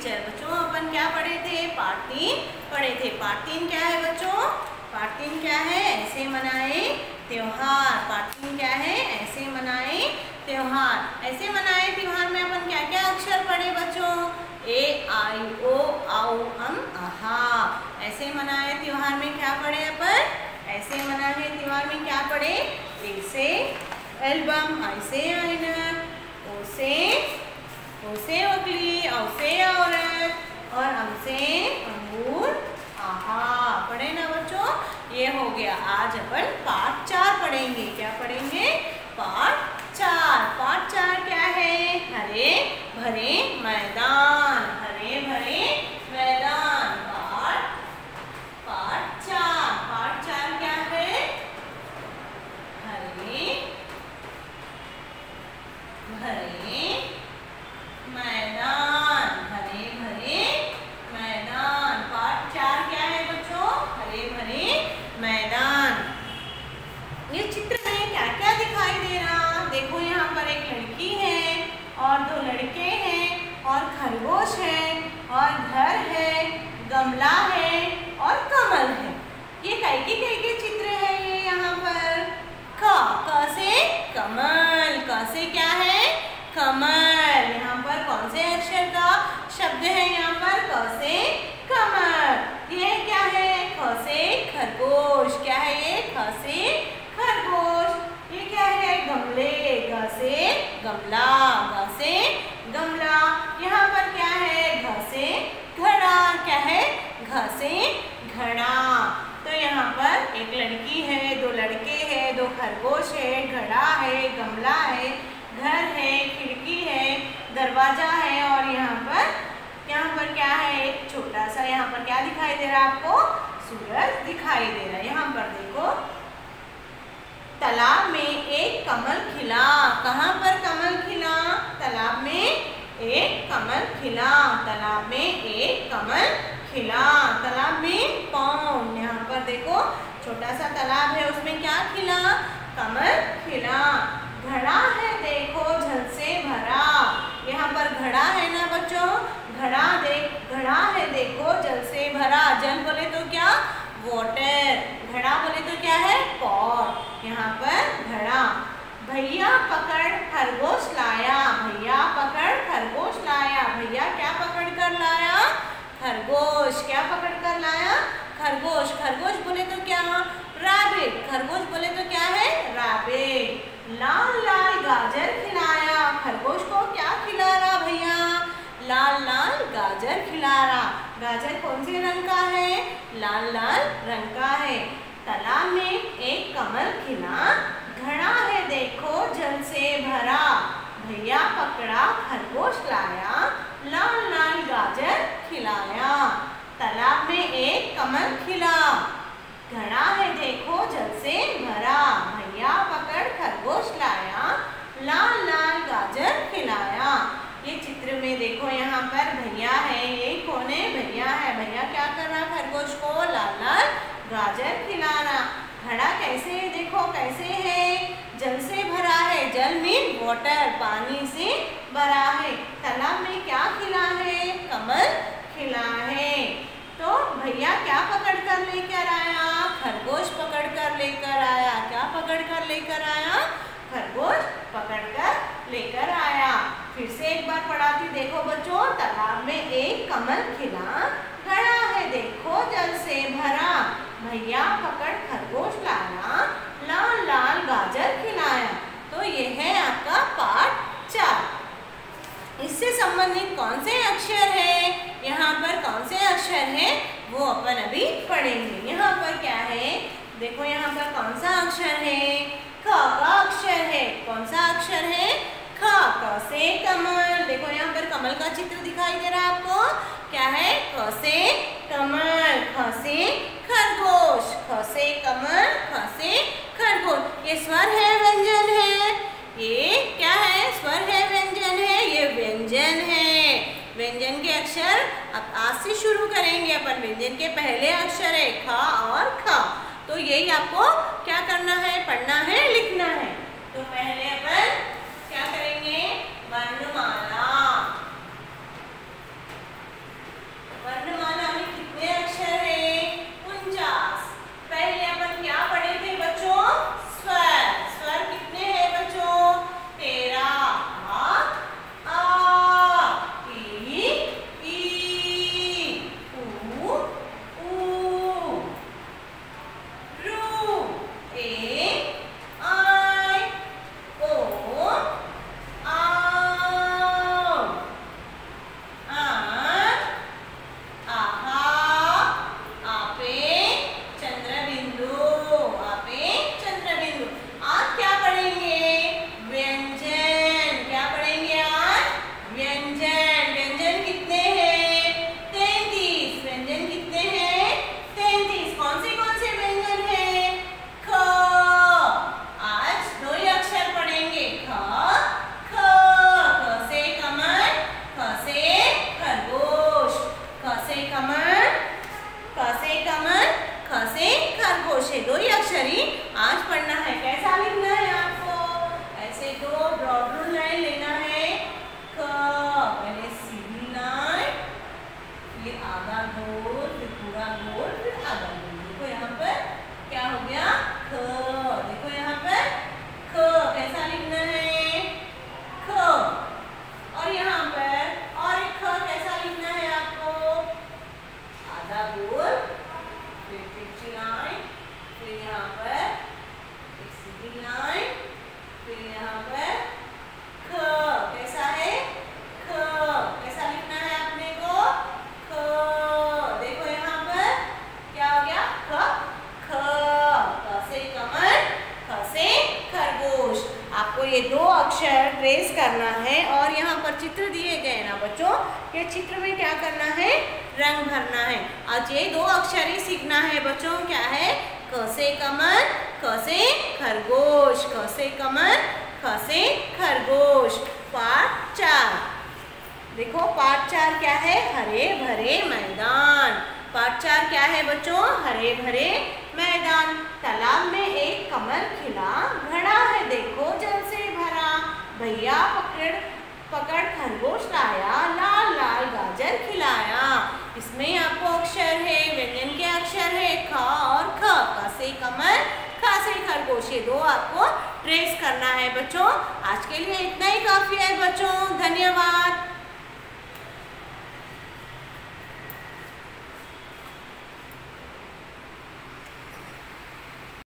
Teacher बच्चों, अपन क्या पढ़े थे? पार्ट तीन पढ़े थे। पार्ट तीन क्या है बच्चों? पार्ट तीन क्या है? ऐसे मनाए त्योहार। पार्ट तीन क्या है? ऐसे मनाए त्योहार। ऐसे मनाए त्योहार में अपन क्या क्या अक्षर पढ़े बच्चों? ए, आई, ओ आओ अम, आहा। ऐसे मनाए त्योहार में क्या पढ़े अपन? ऐसे मनाए त्योहार में क्या पढ़े? ए से एल्बम आई से आइनक ओ से उसे उगली औसे औरत, और हमसे अंगूर। आहा, पढ़े ना बच्चों? ये हो गया। आज अपन पार्ट चार पढ़ेंगे। क्या पढ़ेंगे? पार्ट चार। पार्ट चार क्या है? हरे, भरे मैदान हरे भरे मैदान पाठ पाठ चार पाठ चार क्या है हरे भरे मैदान हरे भरे मैदान पाठ चार क्या है बच्चों हरे भरे मैदान ये चित्र में क्या क्या दिखाई दे रहा देखो यहाँ पर एक लड़की है और दो लड़के हैं और खरगोश है और घर है गमला है और कमल है ये कई के कई के चित्र है ये यहाँ पर क क से कमल क से क्या है? कमल। यहाँ पर कौन से अक्षर का शब्द है यहाँ पर? क से कमल। ये क्या है? ख से खरगोश। क्या है ये? ख से खरगोश। ये क्या है? गमले। ग से गमला। ग से गमला। यहाँ पर क्या है? घ से घड़ा। क्या है? घ से घड़ा। तो यहाँ पर एक लड़की है दो दो खरगोश है, घड़ा है, गमला है, घर है, खिड़की है, दरवाज़ा है और यहाँ पर यहाँ पर क्या है? एक छोटा सा यहाँ पर क्या दिखाई दे रहा है आपको? सूरज दिखाई दे रहा है। यहाँ पर देखो, तालाब में एक कमल खिला। कहाँ पर कमल खिला? तालाब में एक कमल खिला। तालाब में एक कमल खिला तालाब में पौन यहाँ पर देखो छोटा सा तालाब है, उसमें क्या खिला? कमल खिला। घड़ा है, देखो झल से भरा। यहाँ पर घड़ा है ना बच्चों? घड़ा देख, घड़ा है, देखो, जल से भरा। जल बोले तो क्या? वाटर घड़ा बोले तो क्या है? पॉट यहाँ पर घड़ा। भैया पकड़ खरगोश लाया। भैया पकड़ खरगोश लाया। भैया क्या पकड़ कर लाया? खरगोश क्या पकड़ कर लाया खरगोश खरगोश बोले तो क्या? रैबिट। खरगोश बोले तो क्या है? रैबिट। लाल लाल गाजर खिलाया। खरगोश को क्या खिला रहा भैया? लाल लाल गाजर खिला रहा गाजर कौन से रंग का है? लाल लाल रंग का है तालाब में एक कमल खिला घड़ा है देखो जल से भरा भैया पकड़ा खरगोश लाया लाल लाल गाजर खिलाया तालाब में एक कमल खिला घड़ा है देखो जल से भरा। भैया पकड़ खरगोश लाया, लाल लाल गाजर खिलाया। ये चित्र में देखो यहाँ पर भैया है, ये कौन है? भैया है। भैया क्या कर रहा खरगोश को? लाल लाल गाजर खिलाना घड़ा कैसे है? देखो कैसे है। जल से भरा है। जल मीन वाटर पानी से भरा है। तालाब में क्या खिला है? कमल खिला है। तो भैया क्या पकड़ कर लेकर आया? खरगोश पकड़ कर लेकर आया। क्या पकड़ कर लेकर आया? खरगोश पकड़ कर लेकर आया। फिर से एक बार पढ़ाती, देखो बच्चों, तालाब में एक कमल खिला गया है। देखो जल से भरा। भैया पकड़ खरगोश लाया लाल लाल गाजर खिलाया तो ये है आपका पाठ चार इससे संबंधित कौन से अक्षर है यहाँ पर कौन से अक्षर है वो अपन अभी पढ़ेंगे यहाँ पर क्या है देखो यहाँ पर कौन सा अक्षर है? ख का अक्षर है। कौन सा अक्षर है? ख क से कमल। देखो यहाँ पर कमल का चित्र दिखाई दे रहा है आपको। क्या है? ख से कमल, ख से खरगोश, ख से कमल, ख से खरगोश। ये स्वर है, व्यंजन है। ये क्या है? स्वर है, व्यंजन है। ये व्यंजन है। व्यंजन के अक्षर अब आज से शुरू करेंगे अपन। व्यंजन के पहले अक्षर है ख और ख। तो यही आपको क्या करना है, पढ़ना है, लिखना है। तो पहले अपन क्या करेंगे? वर्णमाला A ट्रेस करना है और यहाँ पर चित्र दिए गए ना बच्चों ये चित्र में क्या करना है? रंग भरना है। आज ये दो अक्षर ही सीखना है बच्चों, क्या है? क कमर कमल क से खरगोश, क कमर कमल ख से खरगोश। पाठ चार। देखो, पाठ चार क्या है? हरे भरे मैदान। पाठ चार क्या है बच्चों? हरे भरे मैदान। तालाब में एक कमल खिला घड़ा है देखो जल से भरा भैया पकड़ पकड़ खरगोश लाया, लाल लाल गाजर खिलाया। इसमें आपको अक्षर है, व्यंजन के अक्षर है, ख और ख क से खासे खरगोश। ये दो आपको ट्रेस करना है, बच्चों। आज के लिए इतना ही काफ़ी है, बच्चों। धन्यवाद।